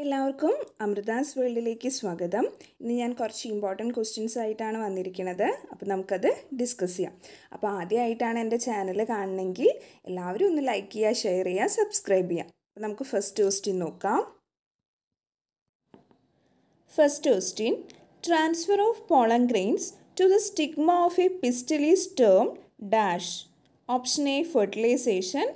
എല്ലാവർക്കും അമൃതാസ് വേൾഡിലേക്ക് സ്വാഗതം. ഇന്ന് ഞാൻ കുറച്ച് ഇമ്പോർട്ടന്റ് ക്വസ്റ്റ്യൻസ് ആയിട്ടാണ് വന്നിരിക്കുന്നത്. അപ്പോൾ നമുക്കത് ഡിസ്കസ് ചെയ്യാം. അപ്പോൾ ആദ്യമായിട്ടാണ് എന്റെ ചാനൽ കാണണമെങ്കിൽ എല്ലാവരും ഒന്ന് ലൈക്ക് ചെയ്യുക ഷെയർ ചെയ്യുക സബ്സ്ക്രൈബ് ചെയ്യുക. അപ്പോൾ നമുക്ക് ഫസ്റ്റ് ക്വസ്റ്റ്യൻ നോക്കാം. First question transfer of pollen grains to the stigma of a pistil is term dash option A fertilisation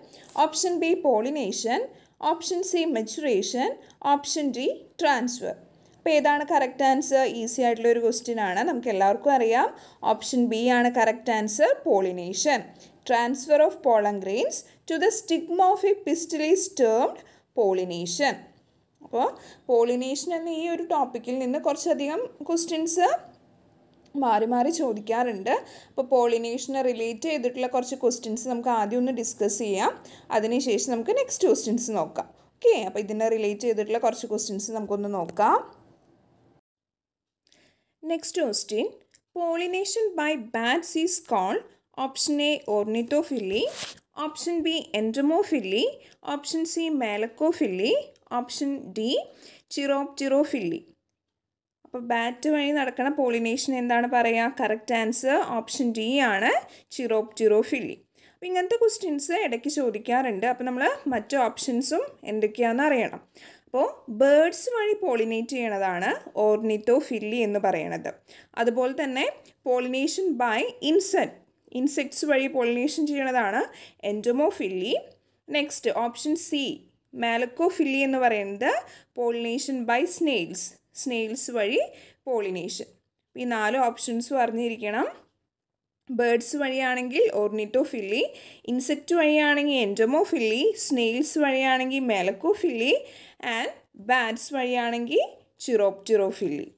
option B pollination option C maturation option D transfer അപ്പോൾ ഏതാണ് correct answer easy ആയിട്ടുള്ള ഒരു question ആണ്. നമുക്ക് എല്ലാവർക്കും അറിയാം. Option B ആണ് correct answer pollination transfer of pollen grains to the stigma of a pistil is termed pollination അപ്പോൾ പോളിനേഷൻ എന്ന ഈ ഒരു ടോപ്പിക്കിൽ നിന്ന് കുറച്ചധികം ക്വസ്റ്റ്യൻസ് മാറി മാറി ചോദിക്കാറുണ്ട്. അപ്പോൾ പോളിനേഷനെ റിലേറ്റ് ചെയ്തിട്ടുള്ള കുറച്ച് ക്വസ്റ്റ്യൻസ് നമുക്ക് ആദ്യം ഒന്ന് ഡിസ്കസ് ചെയ്യാം. അതിനുശേഷം നമുക്ക് നെക്സ്റ്റ് ക്വസ്റ്റ്യൻസ് നോക്കാം. ഓക്കെ? അപ്പോൾ ഇതിനെ റിലേറ്റ് ചെയ്തിട്ടുള്ള കുറച്ച് ക്വസ്റ്റ്യൻസ് നമുക്കൊന്ന് നോക്കാം. Next question. Pollination by bats is call option A ornithophily option B entomophily option C malacophily option D chiropterophily അപ്പോൾ ബാറ്റ് വഴി നടക്കുന്ന പോളിനേഷൻ എന്താണ് പറയുക കറക്റ്റ് ആൻസർ ഓപ്ഷൻ ഡി ആണ്. ചിറോപ്റ്റിറോഫില്ലി അപ്പോൾ ഇങ്ങനത്തെ ക്വസ്റ്റ്യൻസ് ഇടയ്ക്ക് ചോദിക്കാറുണ്ട്. അപ്പോൾ നമ്മൾ മറ്റു ഓപ്ഷൻസും എന്തൊക്കെയാണെന്ന് അറിയണം. അപ്പോൾ ബേഡ്സ് വഴി പോളിനേറ്റ് ചെയ്യണതാണ് ഓർണിത്തോഫില്ലി എന്ന് പറയണത്. അതുപോലെ തന്നെ പോളിനേഷൻ ബൈ ഇൻസെക്ട് ഇൻസെക്ട്സ് വഴി pollination ചെയ്യണതാണ് entomophily next option C malacophily എന്ന് പറയുന്നത് പോളിനേഷൻ ബൈ സ്നെയിൽസ് സ്നെയിൽസ് വഴി പോളിനേഷൻ. ഈ നാല് ഓപ്ഷൻസ് അറിഞ്ഞിരിക്കണം ബേഡ്സ് വഴിയാണെങ്കിൽ ഓർണിറ്റോഫില്ലി ഇൻസെക്റ്റ് വഴിയാണെങ്കിൽ എൻഡമോഫില്ലി സ്നെയിൽസ് വഴിയാണെങ്കിൽ malacophily and bats വഴിയാണെങ്കിൽ chiropterophily.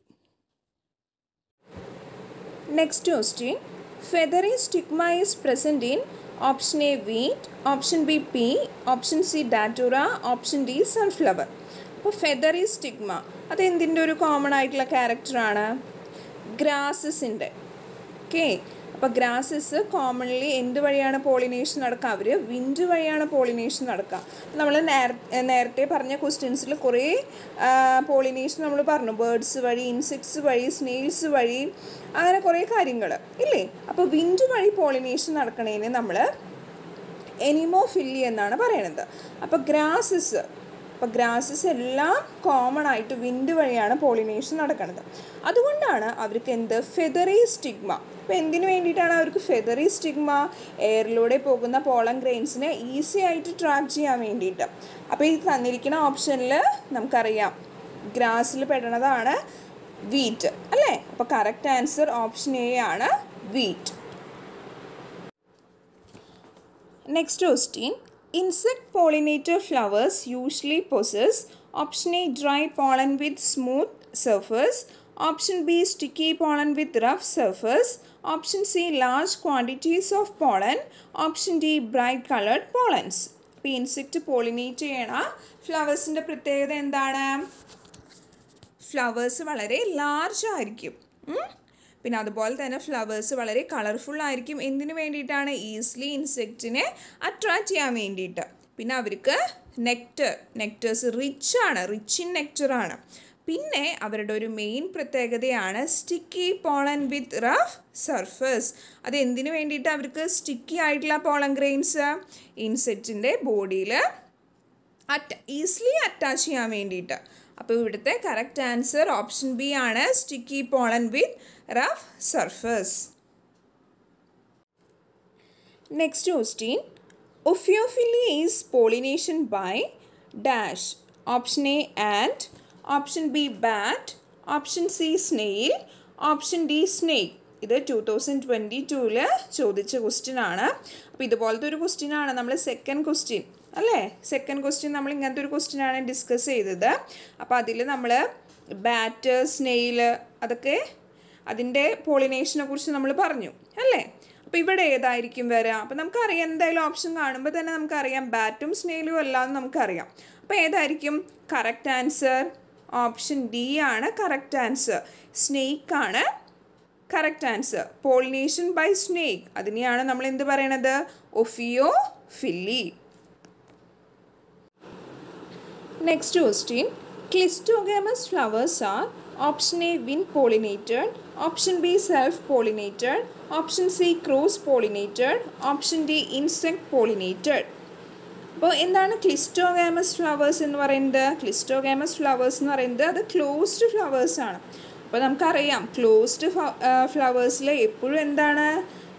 Next question. Feathery stigma is present in option A wheat option B pea option C datura option D sunflower. അപ്പോൾ feathery stigma അത് എന്തിന്റെ ഒരു common ആയിട്ടുള്ള ക്യാരക്ടറാണ് ഗ്രാസസിന്റെ ഓക്കെ അപ്പോൾ ഗ്രാസസ് കോമൺലി എന്ത് വഴിയാണ് പോളിനേഷൻ നടക്കുക? അവർ വിൻഡ് വഴിയാണ് പോളിനേഷൻ നടക്കുക. നമ്മൾ നേരത്തെ പറഞ്ഞ ക്വസ്റ്റ്യൻസിൽ കുറേ പോളിനേഷൻ നമ്മൾ പറഞ്ഞു. ബേർഡ്സ് വഴി ഇൻസെക്ട്സ് വഴി സ്നെയിൽസ് വഴി അങ്ങനെ കുറേ കാര്യങ്ങൾ. ഇല്ലേ? അപ്പോൾ വിൻഡ് വഴി പോളിനേഷൻ നടക്കണേന് നമ്മൾ എനിമോഫില്ലി എന്നാണ് പറയണത്. അപ്പോൾ ഗ്രാസസ് അപ്പോൾ ഗ്രാസസ് എല്ലാം കോമൺ ആയിട്ട് വിൻഡ് വഴിയാണ് പോളിനേഷൻ നടക്കുന്നത്. അതുകൊണ്ടാണ് അവർക്ക് എന്ത്? ഫെതറി സ്റ്റിഗ്മ അപ്പോൾ എന്തിനു വേണ്ടിയിട്ടാണ് അവർക്ക് ഫെതറി സ്റ്റിഗ്മ എയറിലൂടെ പോകുന്ന പോളൻ ഗ്രെയിൻസിനെ ഈസി ആയിട്ട് ട്രാക്ക് ചെയ്യാൻ വേണ്ടിയിട്ട്. അപ്പോൾ ഈ തന്നിരിക്കുന്ന ഓപ്ഷനിൽ നമുക്കറിയാം. ഗ്രാസിൽ പെടണതാണ് വീറ്റ് അല്ലേ? അപ്പോൾ കറക്റ്റ് ആൻസർ ഓപ്ഷൻ എ ആണ് wheat next question Insect pollinator flowers usually possess option A dry pollen with smooth surface, option B sticky pollen with rough surface, option C large quantities of pollen, option D bright colored pollens. അപ്പോൾ insect pollinate ചെയ്യണ ഫ്ലവേഴ്സിന്റെ പ്രത്യേകത എന്താണ് flowers വളരെ large ആയിരിക്കും പിന്നെ അതുപോലെ തന്നെ ഫ്ലവേഴ്സ് വളരെ കളർഫുൾ ആയിരിക്കും. എന്തിനു വേണ്ടിയിട്ടാണ്? ഈസിലി ഇൻസെക്റ്റിനെ അട്രാക്റ്റ് ചെയ്യാൻ വേണ്ടിയിട്ട്. പിന്നെ അവർക്ക് നെക്ടർ നെക്ടേഴ്സ് റിച്ച് ആണ് റിച്ച് ഇൻ നെക്ടറാണ് പിന്നെ അവരുടെ ഒരു മെയിൻ പ്രത്യേകതയാണ് sticky pollen with rough surface അത് എന്തിനു വേണ്ടിയിട്ട് അവർക്ക് സ്റ്റിക്കി ആയിട്ടുള്ള പോളൻ ഗ്രെയിൻസ് ഇൻസെക്റ്റിന്റെ ബോഡിയിൽ അറ്റ് ഈസിലി അറ്റാച്ച് ചെയ്യാൻ വേണ്ടിയിട്ട്. അപ്പോൾ ഇവിടുത്തെ കറക്റ്റ് ആൻസർ ഓപ്ഷൻ ബി ആണ് sticky pollen with rough surface. Next question. Ophiophily is pollination by dash. Option A ant. Option B bat. Option C snail. Option D snake. ഇത് two thousand twenty ടൂവിൽ ചോദിച്ച question ആണ് അപ്പോൾ ഇതുപോലത്തെ ഒരു question ആണ് നമ്മൾ സെക്കൻഡ് ക്വസ്റ്റ്യൻ അല്ലേ സെക്കൻഡ് ക്വസ്റ്റ്യൻ നമ്മൾ ഇങ്ങനത്തെ ഒരു ക്വസ്റ്റ്യൻ ആണ് ഡിസ്കസ് ചെയ്തത് അപ്പോൾ അതിൽ നമ്മൾ ബാറ്റ് സ്നെയിൽ അതൊക്കെ അതിന്റെ പോളിനേഷനെ കുറിച്ച് നമ്മൾ പറഞ്ഞു അല്ലേ? അപ്പോൾ ഇവിടെ ഏതായിരിക്കും വരിക അപ്പോൾ നമുക്കറിയാം എന്തായാലും ഓപ്ഷൻ കാണുമ്പോൾ തന്നെ നമുക്കറിയാം ബാറ്റും സ്നേലും എല്ലാം നമുക്കറിയാം. അപ്പോൾ ഏതായിരിക്കും? കറക്റ്റ് ആൻസർ ഓപ്ഷൻ ഡി ആണ് കറക്റ്റ് ആൻസർ സ്നേക്ക് ആണ് correct answer pollination by snake അതിനെയാണ് നമ്മൾ എന്ത് പറയണത്? Ophiophily next question cleistogamous flowers are option A wind pollinated, option B self pollinated, option C cross pollinated, option D insect pollinated. അപ്പോൾ എന്താണ് cleistogamous flowers എന്ന് പറയുന്നത്? Cleistogamous flowers എന്ന് പറയുന്നത് അത് ക്ലോസ്ഡ് ഫ്ലവേഴ്സാണ് അപ്പോൾ നമുക്കറിയാം ക്ലോസ്ഡ് ഫ്ലവേഴ്സിൽ എപ്പോഴും എന്താണ്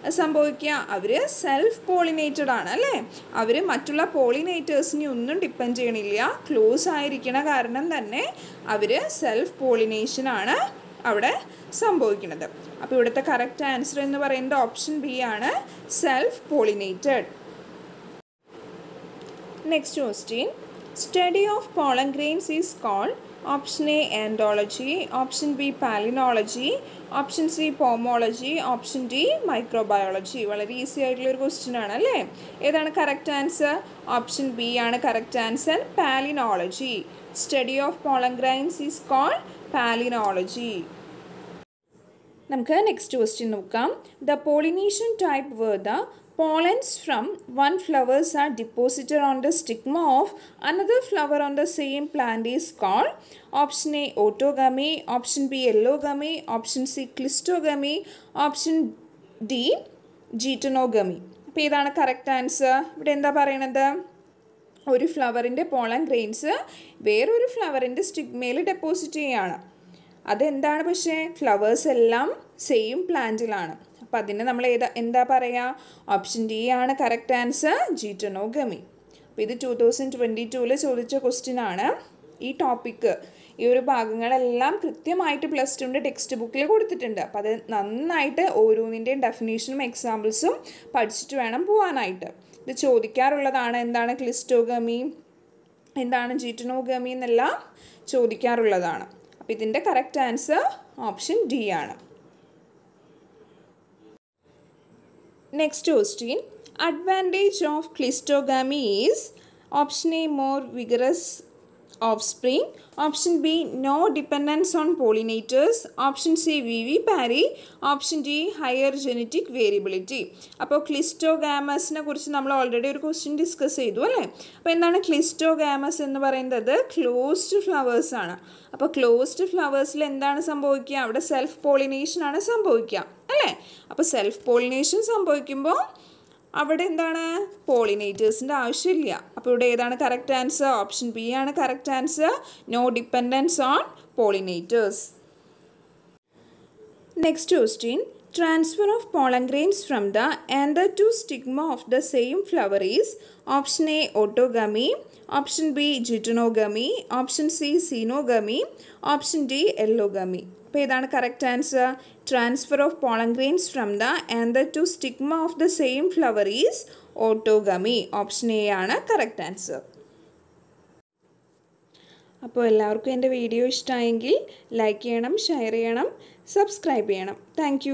സംഭവിക്കുക. അവർ സെൽഫ് പോളിനേറ്റഡ് ആണ് അല്ലേ? അവർ മറ്റുള്ള പോളിനേറ്റേഴ്സിനെ ഒന്നും ഡിപ്പെൻഡ് ചെയ്യണില്ല. ക്ലോസ് ആയിരിക്കണ കാരണം തന്നെ അവർ സെൽഫ് പോളിനേഷൻ ആണ് അവിടെ സംഭവിക്കുന്നത് അപ്പോൾ ഇവിടുത്തെ കറക്റ്റ് ആൻസർ എന്ന് പറയുന്നത് ഓപ്ഷൻ ബി ആണ് self pollinated next question study of pollen grains is called option A andrology option B palynology option C pomology option D microbiology വളരെ ഈസി ആയിട്ടുള്ള ഒരു ക്വസ്റ്റ്യൻ ആണ് അല്ലേ? ഏതാണ് കറക്റ്റ് ആൻസർ ഓപ്ഷൻ ബി ആണ് correct answer palynology study of pollen grains is called palynology നമുക്ക് next question നോക്കാം. The pollination type where the pollens from one flowers are deposited on the stigma of another flower on the same plant is called option A autogamy, option B allogamy, option C clistogamy, option D geitonogamy അപ്പോൾ ഇതാണ് correct answer ഇവിടെ എന്താ പറയണത് ഒരു ഫ്ലവറിന്റെ pollen grains വേറൊരു ഫ്ലവറിന്റെ സ്റ്റിഗ്മയിൽ deposit ചെയ്യുകയാണ് അതെന്താണ് പക്ഷേ ഫ്ലവേഴ്സ് എല്ലാം സെയിം പ്ലാന്റിലാണ് അപ്പോൾ അതിന് നമ്മൾ ഏതാ എന്താ പറയുക ഓപ്ഷൻ ഡി ആണ് കറക്റ്റ് ആൻസർ ജീറ്റനോഗമി അപ്പോൾ ഇത് ടു തൗസൻഡ് ട്വന്റി ടൂവിൽ ചോദിച്ച ക്വസ്റ്റ്യൻ ആണ്. ഈ ടോപ്പിക്ക് ഈ ഒരു ഭാഗങ്ങളെല്ലാം കൃത്യമായിട്ട് പ്ലസ് ടുവിന്റെ ടെക്സ്റ്റ് ബുക്കിൽ കൊടുത്തിട്ടുണ്ട്. അപ്പോൾ അത് നന്നായിട്ട് ഓരോന്നിന്റെയും ഡെഫിനേഷനും എക്സാമ്പിൾസും പഠിച്ചിട്ട് വേണം പോകാനായിട്ട് ഇത് ചോദിക്കാറുള്ളതാണ് എന്താണ് ക്ലിസ്റ്റോഗമി എന്താണ് ജീറ്റനോഗമി എന്നെല്ലാം ചോദിക്കാറുള്ളതാണ്. അപ്പോൾ ഇതിന്റെ കറക്റ്റ് ആൻസർ ഓപ്ഷൻ ഡി ആണ്. Next question. Advantage of clistogamy is option A more vigorous offspring, option B no dependence on pollinators, option C പാരി option D higher genetic variability. അപ്പോൾ ക്ലിസ്റ്റോഗാമസിനെ കുറിച്ച് നമ്മൾ ഓൾറെഡി ഒരു ക്വസ്റ്റ്യൻ ഡിസ്കസ് ചെയ്തു അല്ലേ? അപ്പോൾ എന്താണ് ക്ലിസ്റ്റോഗാമസ് എന്ന് പറയുന്നത്? ക്ലോസ്ഡ് ഫ്ലവേഴ്സ് ആണ്. അപ്പോൾ ക്ലോസ്ഡ് ഫ്ലവേഴ്സിൽ എന്താണ് സംഭവിക്കുക? അവിടെ സെൽഫ് പോളിനേഷൻ ആണ് സംഭവിക്കുക. അല്ലേ? അപ്പോൾ സെൽഫ് പോളിനേഷൻ സംഭവിക്കുമ്പോൾ അവിടെ എന്താണ്? പോളിനേറ്റേഴ്സിന്റെ ആവശ്യമില്ല. അപ്പോൾ ഇവിടെ ഏതാണ് കറക്റ്റ് ആൻസർ ഓപ്ഷൻ ബി ആണ് correct answer no dependence on pollinators next question transfer of pollen grains from the and the to stigma of the same flower is option A autogamy option B geitonogamy option C xenogamy option D allogamy അപ്പോൾ ഏതാണ് correct answer transfer of pollen grains from the anther to stigma of the same flower is autogamy option A ആണ് correct answer അപ്പോൾ എല്ലാവർക്കും എന്റെ video ഇഷ്ടമായെങ്കിൽ like ചെയ്യണം share ചെയ്യണം subscribe ചെയ്യണം. താങ്ക്